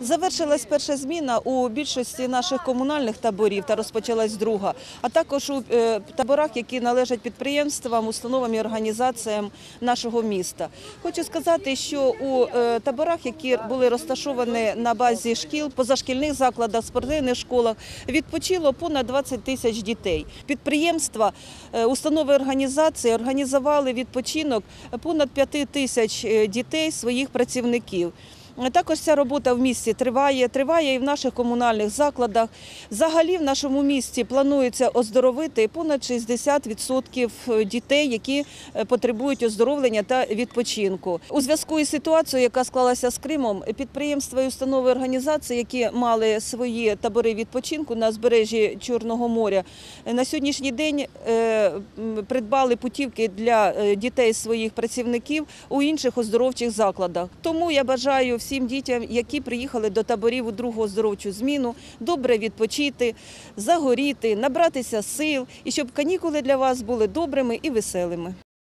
Завершилась перша зміна у більшості наших комунальних таборів та розпочалась друга, а також у е, таборах, які належать підприємствам, установам і організаціям нашого міста. Хочу сказати, що у е, таборах, які були розташовані на базі шкіл, позашкільних закладах, спортивних школах, відпочило понад 20 тисяч дітей. Підприємства, е, установи організації організували відпочинок понад 5 тисяч дітей своїх працівників. Також ця робота в місті триває, триває і в наших комунальних закладах. Взагалі в нашому місті планується оздоровити понад 60% дітей, які е, потребують оздоровлення та відпочинку. У зв'язку із ситуацією, яка склалася з Кримом, підприємства і установи організації, які мали свої табори відпочинку на збережжі Чорного моря, е, на сьогоднішній день е, придбали путівки для е, дітей своїх працівників у інших оздоровчих закладах. Тому я бажаю всім дітям, які приїхали до таборів у другу оздоровчу зміну, добре відпочити, загоріти, набратися сил і щоб канікули для вас були добрими і веселими.